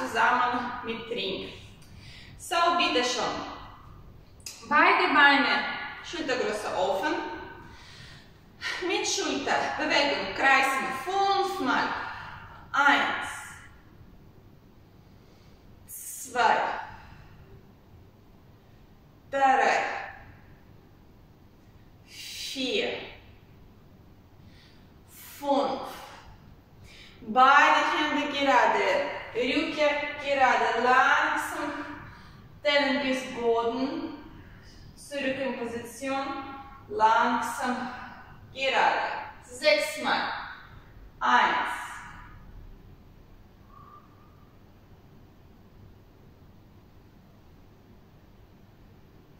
zusammen mit Ring. So, bitte schon. Beide Beine Schultergröße offen. Mit Schulterbewegung kreisen fünfmal. Eins, zwei, drei, vier, fünf. Beide Hände gerade, Rücken gerade, langsam Dellen bis Boden, zurück in Position, langsam gerade. Sechsmal. Eins.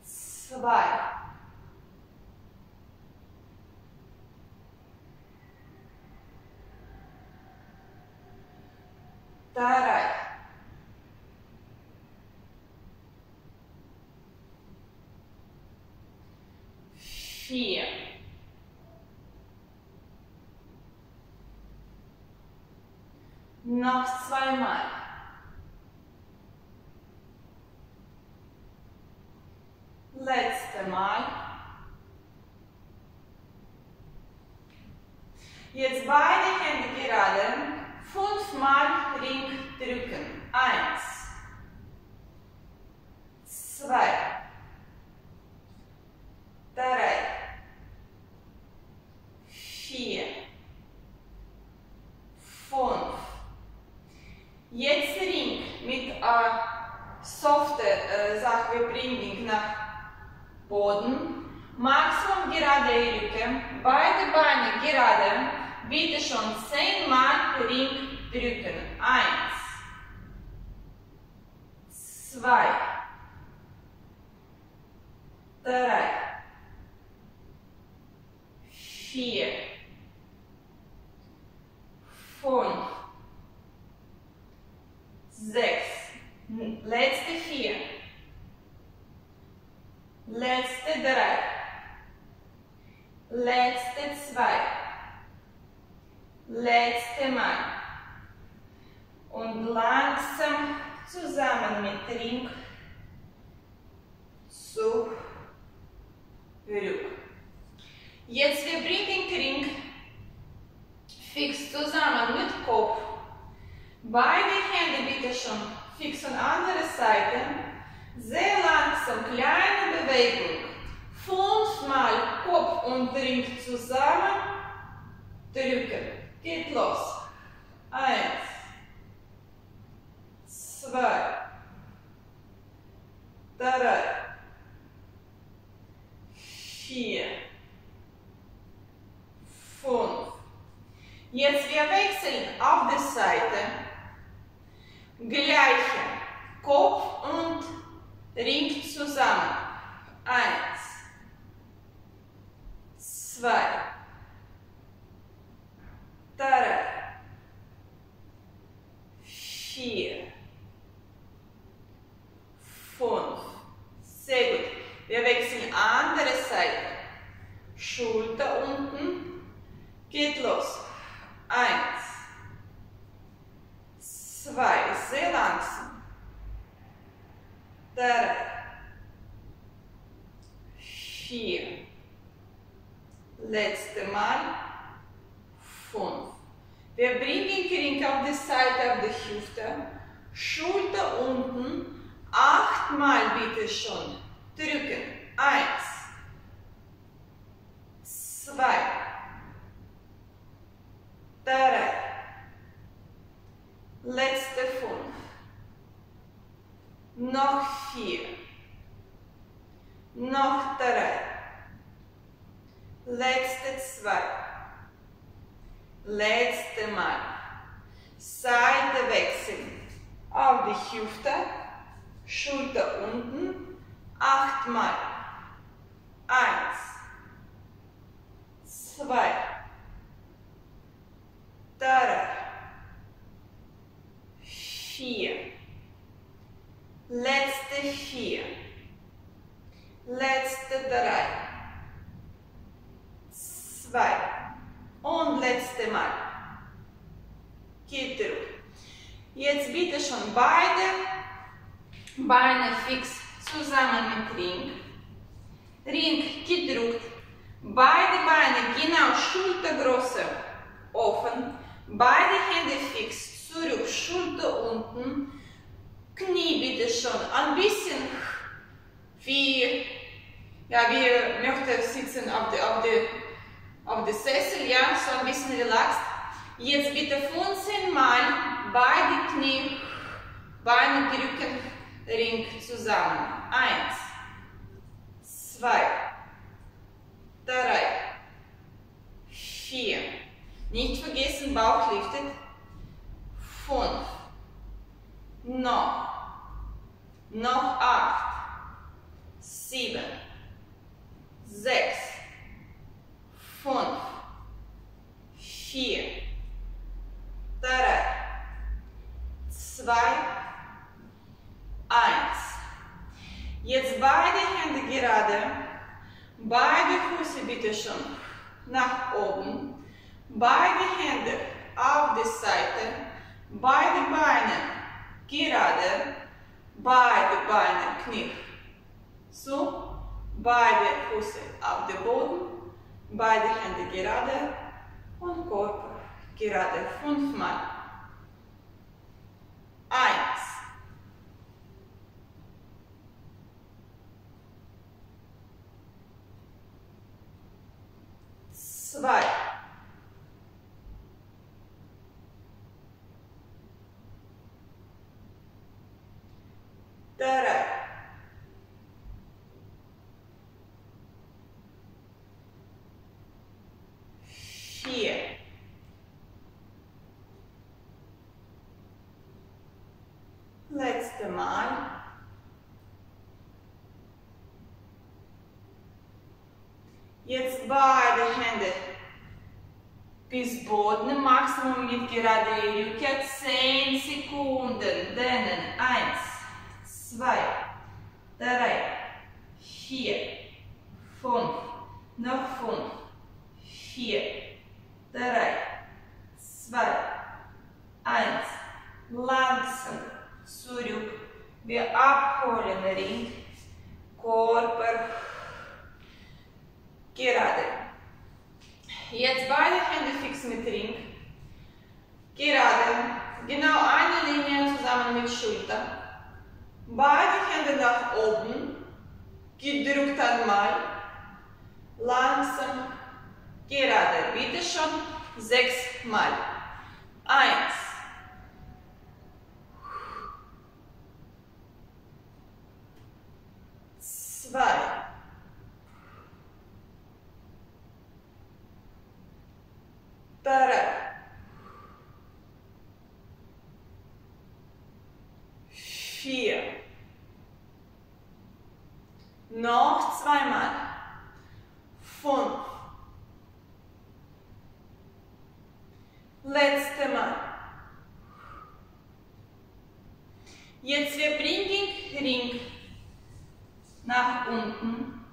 Zwei. Drei. Vier. Noch zweimal. Letzte Mal. Jetzt beide Hände gerade. Fünfmal Ring drücken. Eins. Zwei. Drei. Vier. Fünf. Jetzt Ring mit äh, softer äh, Sache, wir bringen nach Boden. Maximum gerade Rücken, beide Beine gerade. Bitte schon zehnmal Ring drücken. Eins, zwei, drei, vier, fünf, sechs, letzte vier, letzte drei, letzte zwei, letzte Mal. Und langsam zusammen mit Ring zurück. Jetzt wir bringen Ring fix zusammen mit Kopf. Beide Hände bitte schon fix an andere Seite. Sehr langsam, kleine Bewegung. Fünfmal Kopf und Ring zusammen. Drücken. Geht los. Eins. Zwei. Drei. Vier. Fünf. Jetzt wir wechseln auf die Seite. Gleiche Kopf und Ring zusammen. Eins. Zwei. Drei. Vier. Fünf. Sehr gut. Wir wechseln andere Seite. Schulter unten. Geht los. Eins. Zwei. Sehr langsam. Drei. Vier. Letzte Mal. Fünf. Wir bringen Kring auf die Seite, auf die Hüfte. Schulter unten. Achtmal bitte schon. Drücken. Eins. Zwei. Drei. Letzte fünf. Noch vier. Noch drei. Letzte zwei. Letzte Mal. Seite wechseln. Auf die Hüfte. Schulter unten. Achtmal. Eins. Zwei. Drei. Vier. Letzte vier. Letzte drei. Zwei. Und letzte Mal. Geht zurück. Jetzt bitte schon beide Beine fix zusammen mit Ring. Ring gedrückt. Beide Beine genau Schultergröße offen. Beide Hände fix zurück, Schulter unten. Knie bitte schon ein bisschen wie, ja, wie möchte sitzen auf der, auf der, auf der Sessel, ja, so ein bisschen relaxed. Jetzt bitte 15 Mal beide Knie, Beine drücken, Ring zusammen. Eins, zwei, drei, vier. Nicht vergessen, Bauch liftet. Fünf. Noch. Noch acht. Sieben. Sechs. Fünf. Vier. Drei. Zwei. Eins. Jetzt beide Hände gerade. Beide Füße bitte schon nach oben. Beide Hände auf die Seite, beide Beine gerade, beide Beine knie. So, beide Füße auf dem Boden, beide Hände gerade und Körper gerade. Fünfmal. Eins. Zwei. Drei. Vier. Letzte Mal. Jetzt beide Hände bis Boden, Maximum mit gerade Rücke, 10 Sekunden, dehnen, 1, 2, 3, 4, 5, noch 5, 4, 3, 2, 1, langsam zurück, wir abholen Ring, Körper gerade. Jetzt beide Hände fix mit Ring. Gerade. Genau eine Linie zusammen mit Schulter. Beide Hände nach oben. Gedrückt einmal. Langsam. Gerade. Bitte schon sechsmal. Eins. Zwei. drei, vier, noch zweimal, fünf, letzte Mal. Jetzt wir bringen Ring unten,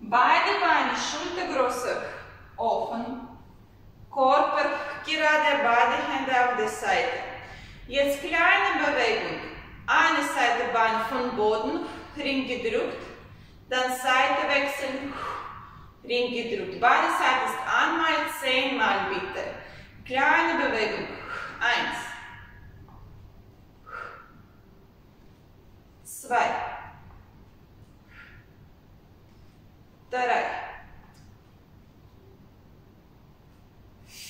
beide Beine Schultergröße offen, Körper gerade beide Hände auf der Seite. Jetzt kleine Bewegung. Eine Seite Bein von Boden, Ring gedrückt, dann Seite wechseln, Ring gedrückt. Beide Seiten ist einmal, zehnmal bitte. Kleine Bewegung. Eins. Zwei. Drei.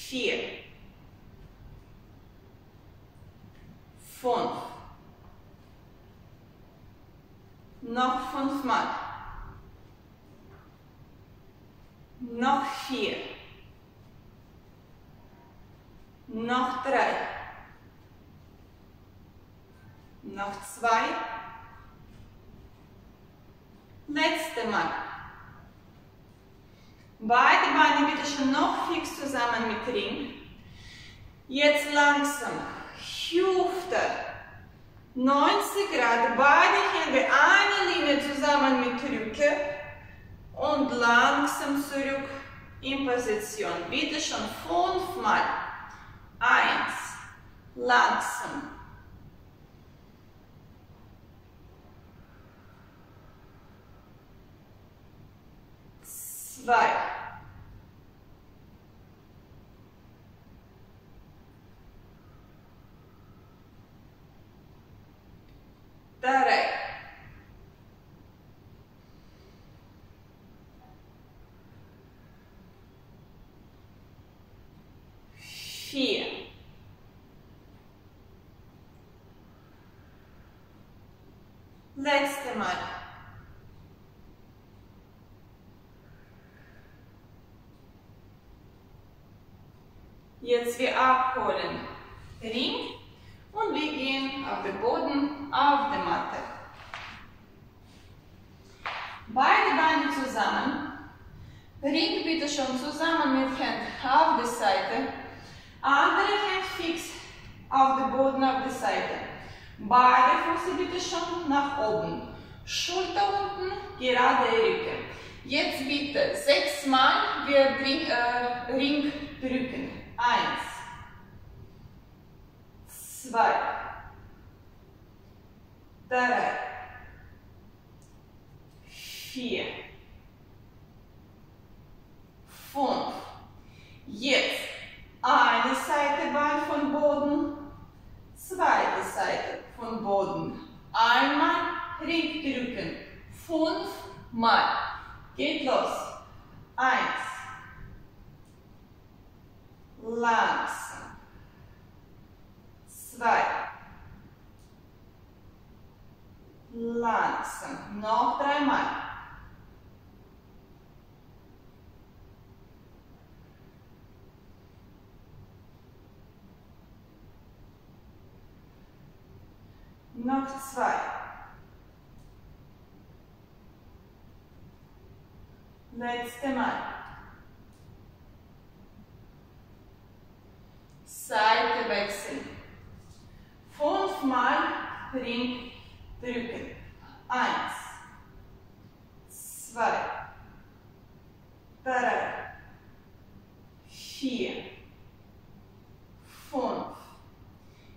vier, fünf, noch fünfmal, noch vier, noch drei, noch zwei, letzte Mal. Beide Beine bitte schon noch fix zusammen mit Ring. Jetzt langsam. Hüfte. 90 Grad. Beide Hände eine Linie zusammen mit Rücke. Und langsam zurück in Position. Bitte schon fünfmal. Eins. Langsam. Zwei, drei, vier, letzte Mal. Jetzt wir abholen. Ring und wir gehen auf den Boden, auf die Matte. Beide Beine zusammen. Ring bitte schon zusammen mit Händen auf die Seite. Andere Hand fix auf den Boden auf die Seite. Beide Füße bitte schon nach oben. Schulter unten, gerade Rücken. Jetzt bitte sechsmal wir Ring, äh, Ring drücken. Eins, zwei, drei, vier, fünf. Jetzt eine Seite Bein von Boden, zweite Seite von Boden. Einmal Ring drücken. Fünfmal. Geht los. Eins. Langsam. Zwei. Langsam. Noch dreimal. Noch zwei. Letzte Mal. Seite wechseln. Fünfmal Ring drücken. Eins, zwei, drei, vier, fünf.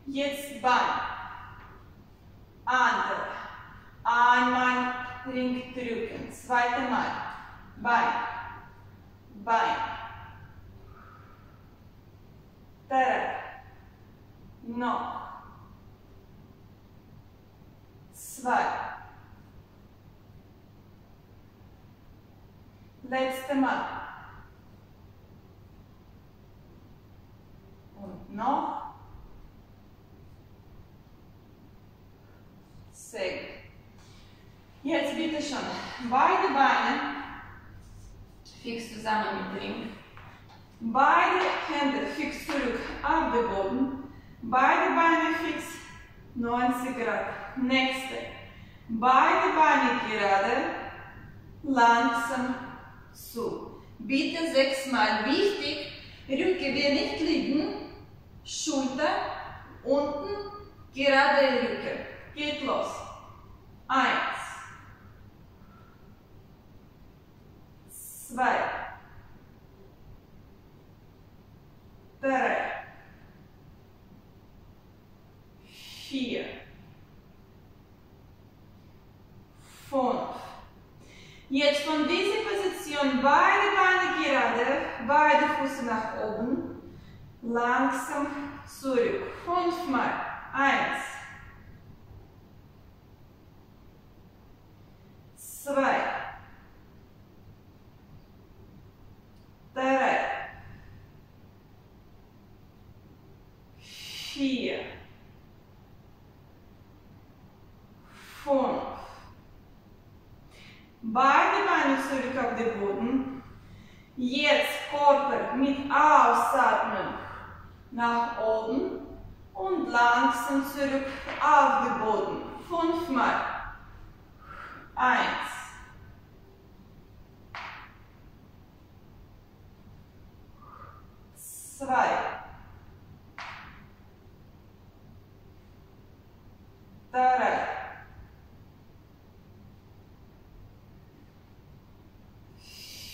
Jetzt Bein. Andere. Einmal Ring drücken. Zweite Mal. Bein. Bein. Drei. Noch. Zwei. Letzte Mal. Und noch. Sehr gut. Schon beide Beine fix zusammen mit Ring. Beide Hände fix zurück auf den Boden. Beide Beine fix 90 Grad. Nächste. Beide Beine gerade. Langsam zu. Bitte sechsmal wichtig. Rücken wir nicht liegen. Schulter unten. Gerade Rücken. Geht los. Eins. Zwei. Drei. Vier. Fünf. Jetzt von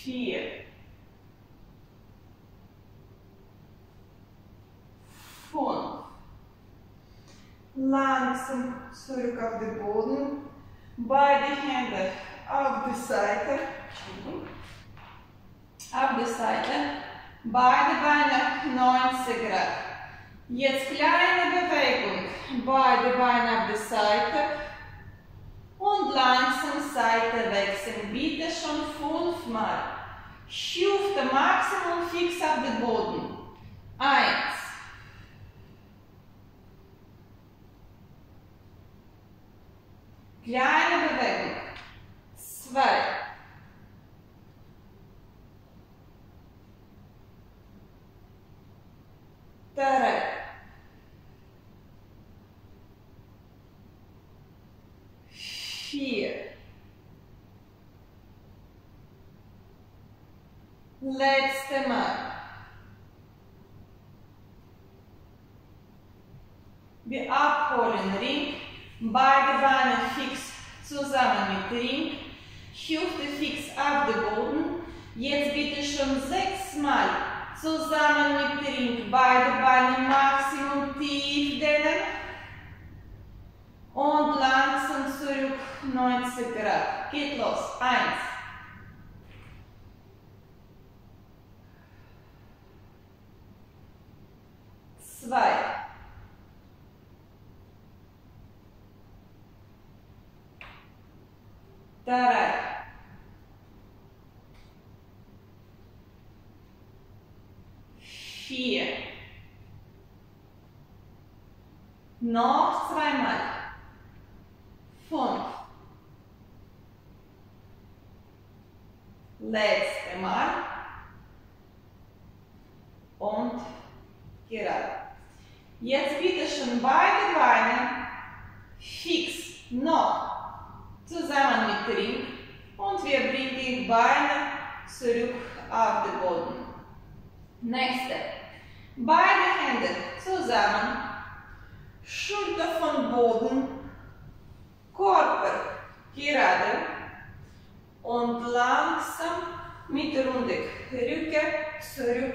Vier. Fünf. Langsam zurück auf den Boden. Beide Hände auf die Seite. Seite. Beide Beine 90 Grad. Jetzt kleine Bewegung. Beide Beine auf die Seite. Und langsam Seite wechseln. Bitte schon fünfmal. Hüfte Maximum fix auf den Boden. Eins. Kleine Bewegung. Zwei. Drei. Vier. Letzte Mal. Wir abholen Ring, beide Beine fix zusammen mit Ring, Hüfte fix Boden. Jetzt bitte schon sechsmal zusammen mit Ring, beide Beine Maximum tief dehnen und langsam zurück 90 Grad. Geht los. Eins. Zwei. Drei. Vier. Noch zweimal. Fünf. Letzte Mal. Und gerade. Jetzt bitte schon beide Beine fix noch zusammen mit Ring und wir bringen die Beine zurück auf den Boden. Nächste. Beide Hände zusammen, Schulter von Boden, Körper gerade und langsam mit runde Rücke zurück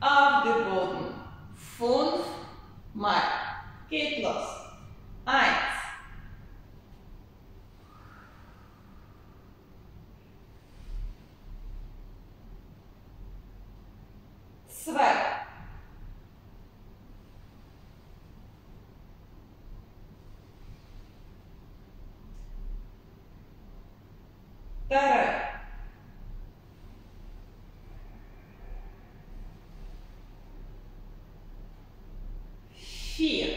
auf den Boden. Fünf Mal. Geht los. Eins. Zwei. Drei. Vier.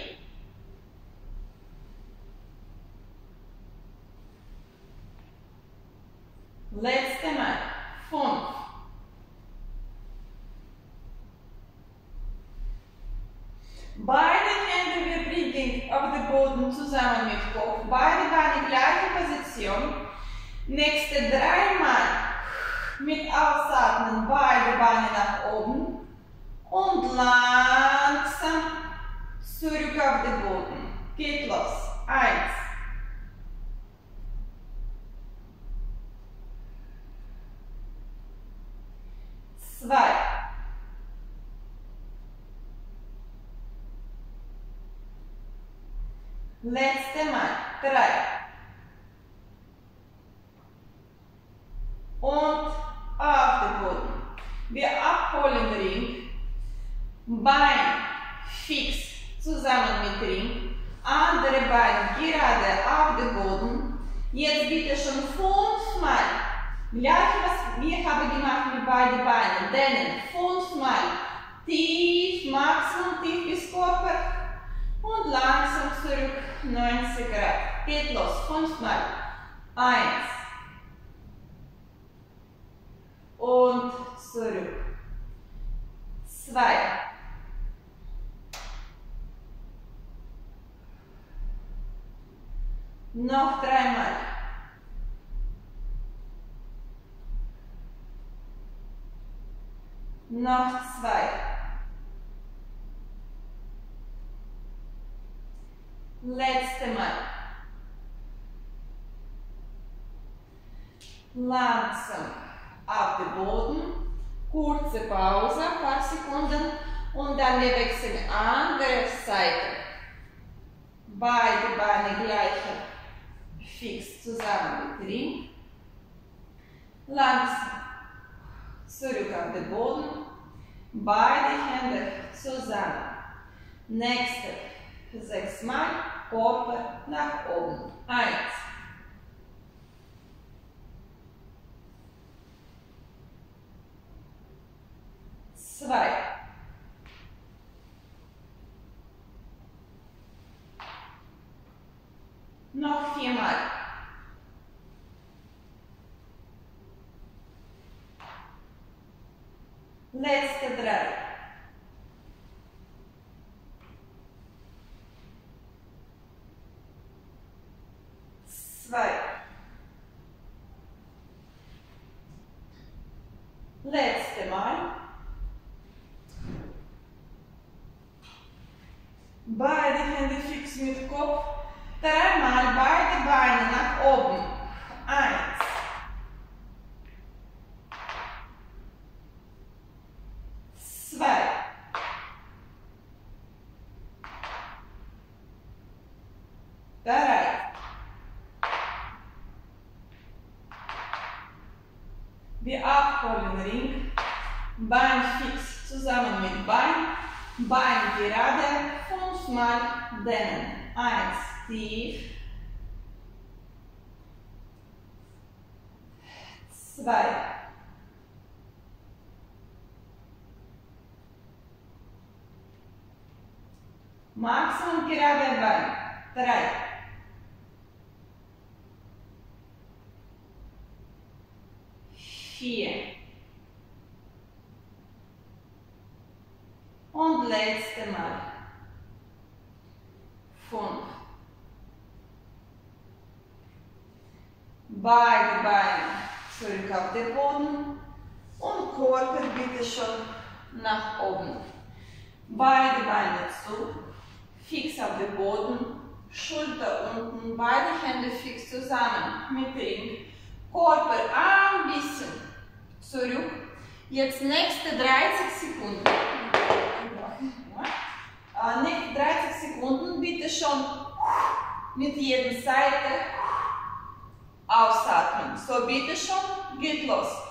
Letzte Mal. Fünf. Beide Hände wir bringen auf den Boden zusammen mit Kopf. Beide Beine gleiche Position. Nächste dreimal mit Ausatmen beide Beine nach oben und langsam zurück auf den Boden. Geht los. Eins. Zwei. Letzte Mal. Drei. Und auf den Boden. Wir abholen Ring. Bein fix zusammen mit Ring. Andere Bein gerade auf den Boden. Jetzt bitte schon fünfmal. Gleich was wir haben gemacht mit beiden Beinen. Dehnen fünfmal. Tief, Maximum tief bis Körper. Und langsam zurück 90 Grad. Geht los. Fünfmal. Eins. Und zurück. Zwei. Noch dreimal. Noch zwei. Letzte Mal. Langsam auf den Boden. Kurze Pause, ein paar Sekunden. Und dann wir wechseln andere Seite. Beide Beine gleich fix zusammen mit Ring. Langsam zurück auf den Boden, beide Hände zusammen. Nächste, sechsmal, Körper nach oben. Eins. Zwei. Noch viermal. Letzte drei. Zwei. Letzte Mal. Beide Hände fix mit Kopf. Dreimal beide Beine nach oben. Bein. Gerade. Fünfmal dehnen. Eins. Tief. Zwei. Maximum gerade Bein. Drei. Beide Beine zurück auf den Boden und Körper bitte schon nach oben. Beide Beine zu, fix auf den Boden, Schulter unten, beide Hände fix zusammen mit Ring. Körper ein bisschen zurück. Jetzt nächste 30 Sekunden. Äh, nächste 30 Sekunden bitte schon mit jeder Seite ausatmen. So bitte schon, geht los.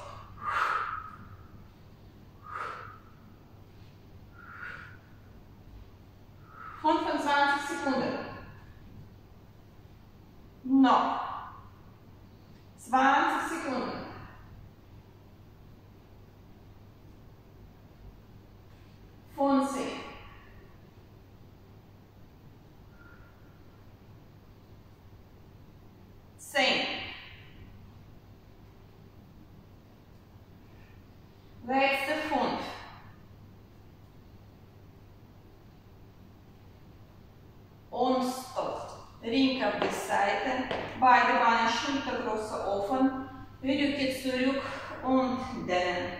Drink auf die Seite, beide Beine schultergroße offen, Rücke zurück und dann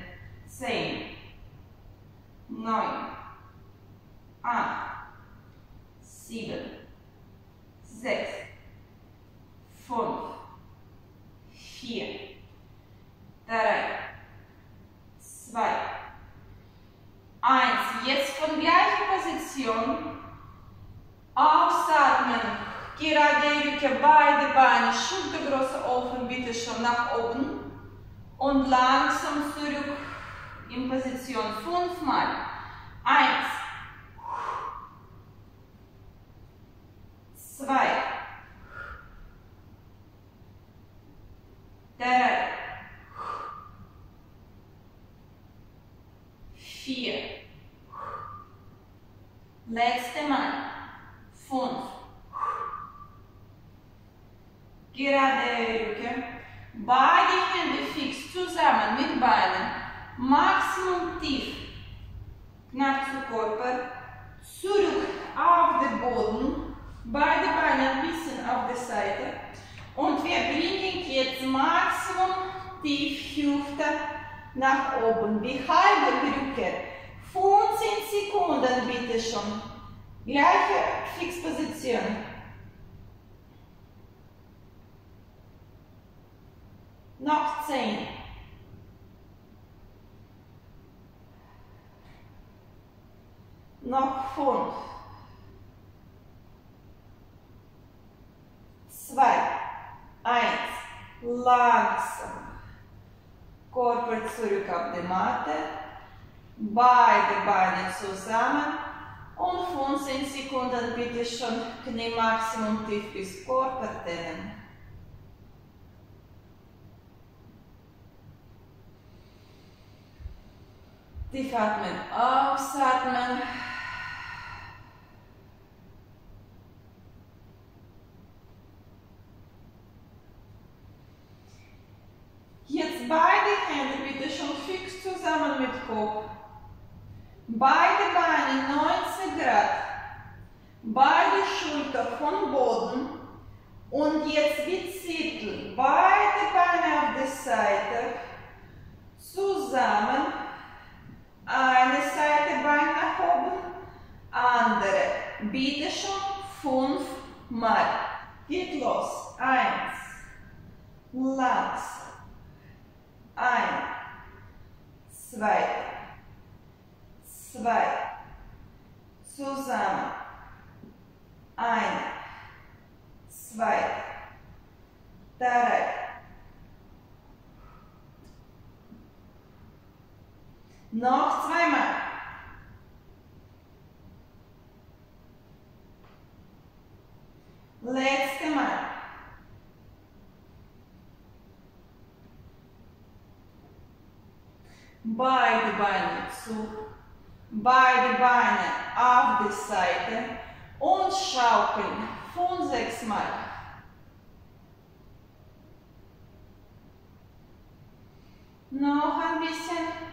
10, 9, Gerade Rücke, beide Beine, Schultergröße offen, bitte schon nach oben. Und langsam zurück in Position. Fünfmal. Eins. Zwei. Drei. vier, letzte Mal, fünf, gerade Rücken, beide Hände fix zusammen mit Beinen, Maximum tief, knapp zu Körper, zurück auf den Boden, beide Beine ein bisschen auf die Seite und wir bringen jetzt Maximum tief Hüfte nach oben, wie halbe Brücke. 15 Sekunden bitte schon. Gleiche Fixposition. Noch 10. Noch 5. 2. 1. Langsam. Körper zurück auf die Matte. Beide Beine zusammen. Und 15 Sekunden bitte schon Knie Maximum tief bis Körper dehnen. Tief atmen, ausatmen. Jetzt beide Hände bitte schon fix zusammen mit Kopf. Beide Beine 90 Grad. Beide Schulter vom Boden. Und jetzt wie Zittel. Beide Beine auf der Seite. Zusammen. Eine Seite Bein nach oben. Andere. Bitte schon fünfmal. Geht los. Eins. Langsam. Ein, zwei, zwei, zusammen, ein, zwei, drei, noch zweimal. Letzte Mal. Beide Beine zu. Beide Beine auf die Seite und schaukeln. Fünf, sechs Mal. Noch ein bisschen.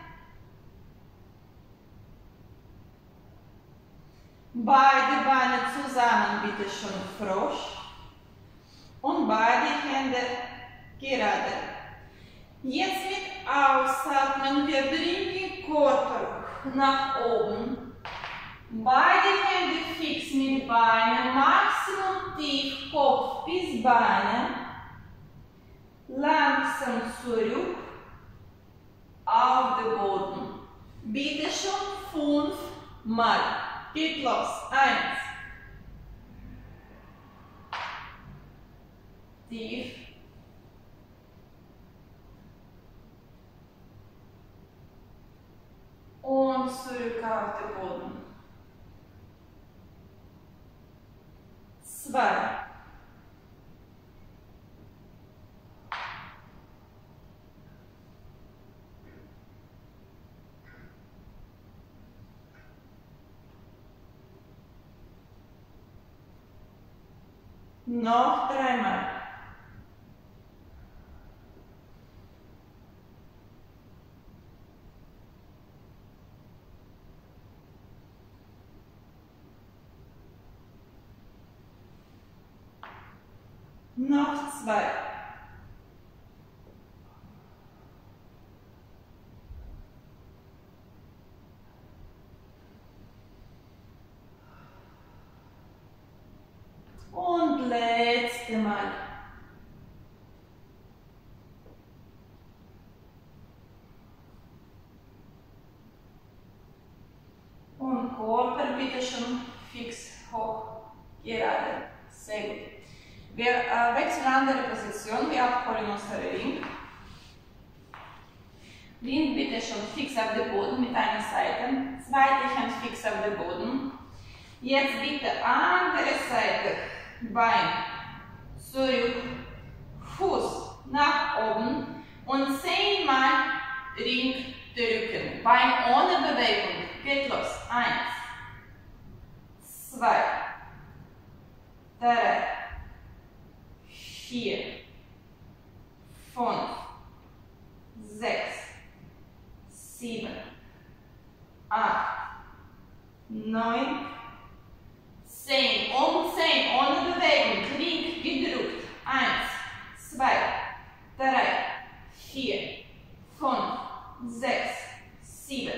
Beide Beine zusammen, bitte schon Frosch. Und beide Hände gerade. Jetzt mit Ausatmen, wir bringen Körper nach oben. Beide Hände fix mit Beinen, Maximum tief, Kopf bis Beine. Langsam zurück auf den Boden. Bitte schon fünf Mal. Geht los. Eins. Tief. Und zurück auf den Boden. Zwei. Noch dreimal. Noch zwei. Und letzte Mal. Und Körper bitte schon fix hoch, gerade. Sehr gut. Wir äh, wechseln andere Position, wir abholen unseren Ring. Ring bitte schon fix auf den Boden mit einer Seite, zweite Hand fix auf den Boden. Jetzt bitte andere Seite, Bein zurück, Fuß nach oben und zehnmal Ring drücken. Bein ohne Bewegung. Geht los. Eins, zwei, drei, vier, fünf, sechs, sieben, acht, neun, zehn. Und zehn. Ohne Bewegung, Knie gedrückt. Eins, zwei, drei, vier, fünf, sechs, sieben,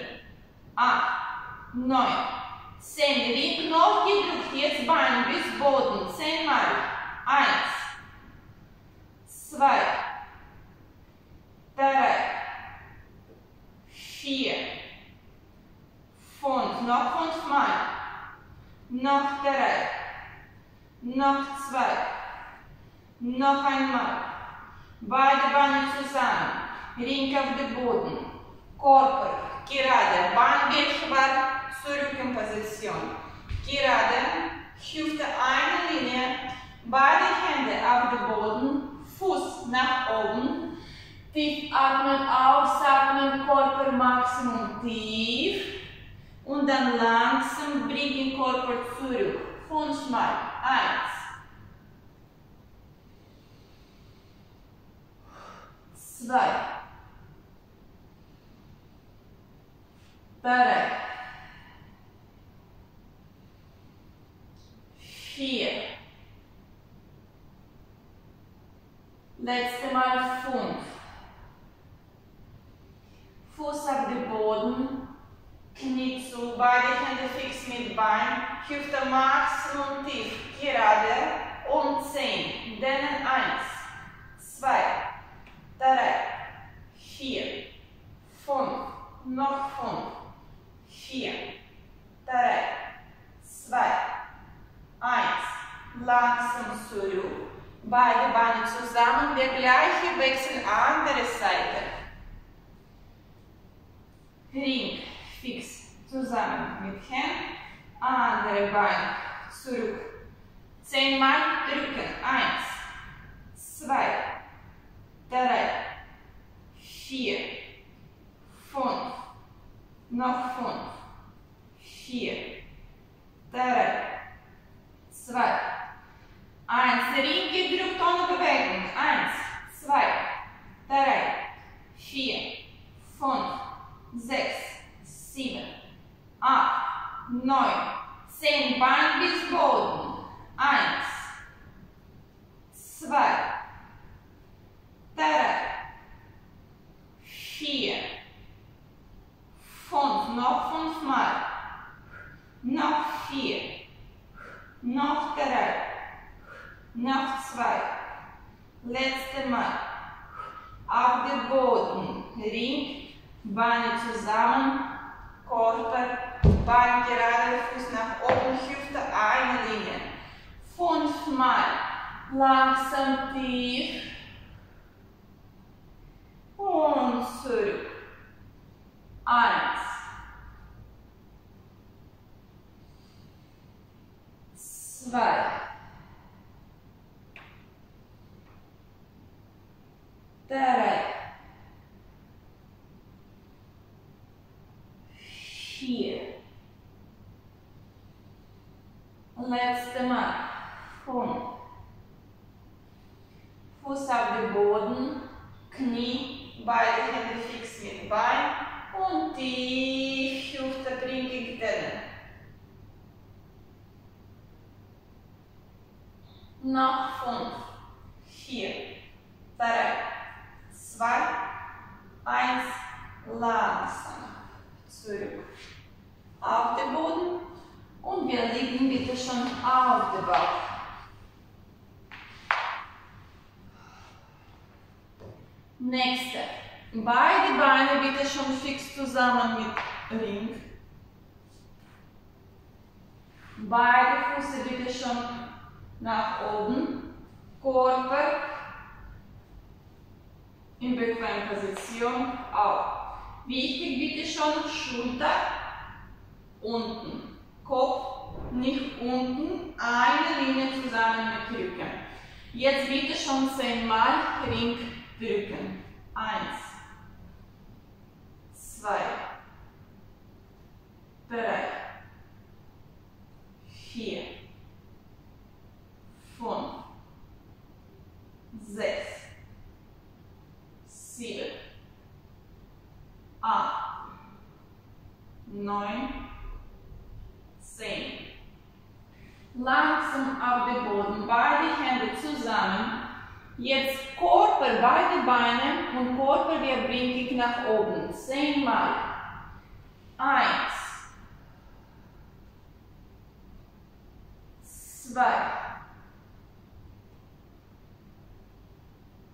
acht, neun, zehn. Ring noch gedrückt, jetzt Bein bis Boden, zehnmal. Eins, zwei, drei, vier, fünf, noch fünfmal, noch drei, noch zwei, noch einmal, beide Beine zusammen, Ring auf den Boden. Körper gerade. Beinbildschwar zurück in Position. Gerade. Hüfte eine Linie. Beide Hände auf den Boden. Fuß nach oben. Tief atmen, ausatmen, Körper Maximum tief. Und dann langsam bringen Körper zurück. Fünfmal. Eins. Zwei. Drei. Vier. Letzte Mal fünf. Fuß auf den Boden. Knie zu, beide Hände fix mit Bein. Hüfte Maximum tief. Gerade. Und zehn. Dann eins. Zwei drei, vier, fünf, noch fünf, vier, drei, zwei, eins. Langsam zurück. Beide Beine zusammen. Der gleiche Wechsel, andere Seite. Ring fix zusammen mit Händen. Andere Bein zurück. Zehnmal drücken. Eins, zwei, drei, vier, fünf, noch fünf, vier, drei, zwei, eins, Ring gedrückt ohne Bewegung, eins, zwei, drei, vier, fünf, sechs, sieben, acht, neun, zehn, Bein bis Boden, eins, zwei, drei, vier, fünf, noch fünfmal, noch vier, noch drei, noch zwei, letzte Mal, auf den Boden, Ring, Beine zusammen, Körper, Bein gerade, Fuß nach oben, Hüfte eine Linie, fünfmal, langsam tief, und zurück. Eins. Zwei. Drei. Vier. Letzte Mal. Fünf. Fuß auf den Boden, Knie beide Hände fix mit Bein und tief Hüfte bringen denen. Noch fünf, vier, drei, zwei, eins, langsam zurück auf den Boden und wir liegen bitte schon auf dem Bauch. Nächste. Beide Beine bitte schon fix zusammen mit Ring. Beide Füße bitte schon nach oben. Körper in bequemer Position auch. Wichtig bitte schon Schulter unten. Kopf nicht unten. Eine Linie zusammen mit Rücken. Jetzt bitte schon zehnmal Ring drücken. Eins, zwei, drei, vier, fünf, sechs, sieben, acht, neun, zehn. Langsam auf den Boden, beide Hände zusammen. Jetzt Körper, beide Beine und Körper, wir bringen nach oben. Zehnmal. Eins. Zwei.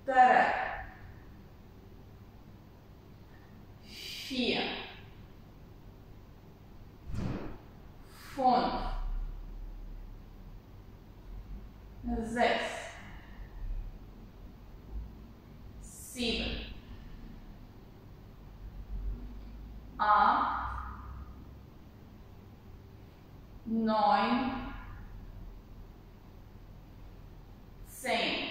Drei. Vier. Fünf. Sechs. sieben, neun, zehn.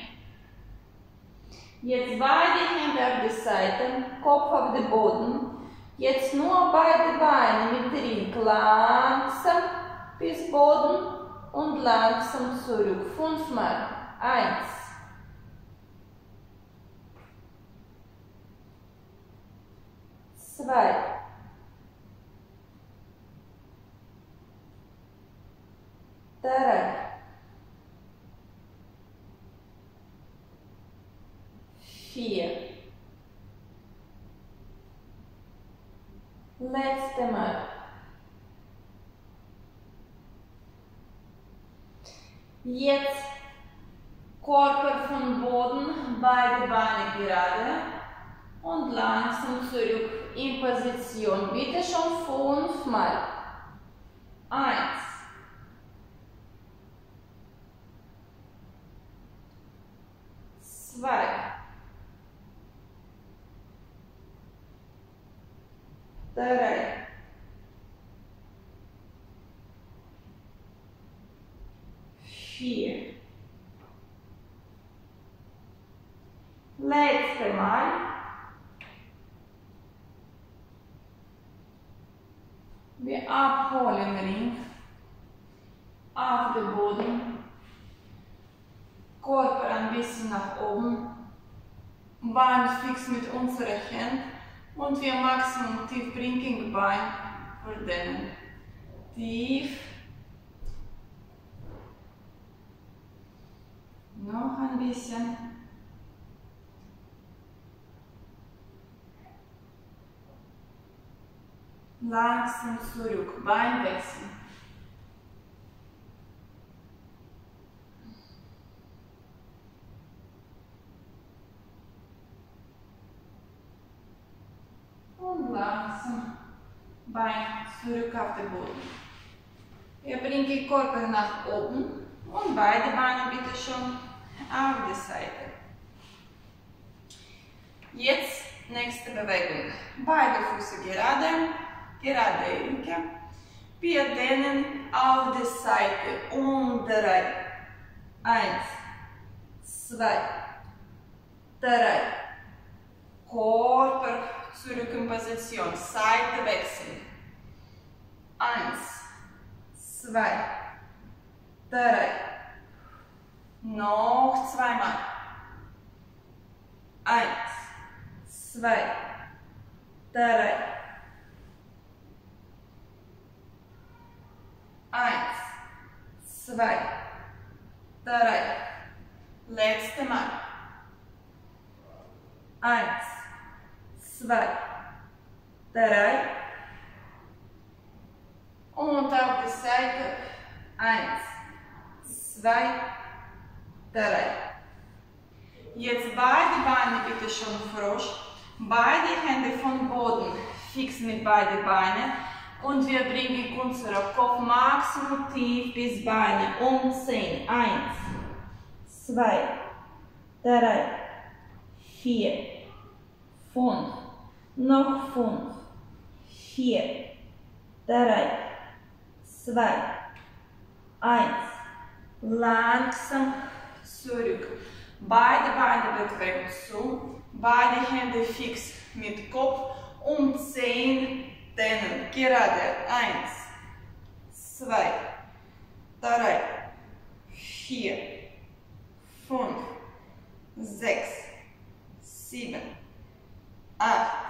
Jetzt beide Hände auf die Seite, Kopf auf den Boden. Jetzt nur beide Beine mit drin, langsam bis Boden und langsam zurück. Fünfmal. Eins. Zwei. Drei. Vier. Letzte Mal. Jetzt Körper vom Boden, beide Beine gerade und langsam zurück in Position. Bitte schon fünfmal. Eins. Zwei. Drei. Fix mit unseren Händen und wir maximum tief bringen Bein verdehnen. Tief. Noch ein bisschen. Langsam zurück, Bein wechseln. Langsam Bein zurück auf den Boden. Wir bringen den Körper nach oben und beide Beine bitte schon auf die Seite. Jetzt nächste Bewegung. Beide Füße gerade, gerade Rücken. Wir dehnen auf die Seite und drei. Eins, zwei, drei. Körper zurück in Position. Seite wechseln. Eins, zwei, drei. Noch zweimal. Eins, zwei, drei. Eins, zwei, drei. Letzte Mal. Eins, zwei, drei. Und auf die Seite. Eins, zwei, drei. Jetzt beide Beine bitte schon frosch. Beide Hände vom Boden fix mit beiden Beinen. Und wir bringen unseren Kopf maximum tief bis Beine umziehen. Eins, zwei, drei, vier, fünf, noch fünf, vier, drei, zwei, eins. Langsam zurück. Beide Beine bewegen zu. Beide Hände fix mit Kopf und Zehen dehnen. Gerade. Eins, zwei, drei, vier, fünf, sechs, sieben, acht,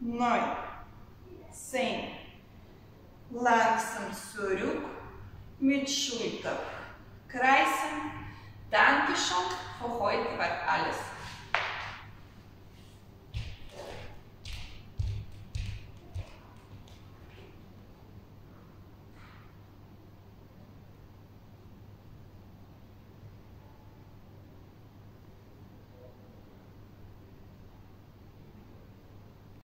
neun, zehn. Langsam zurück mit Schulter. Kreisen. Dankeschön. Für heute war alles.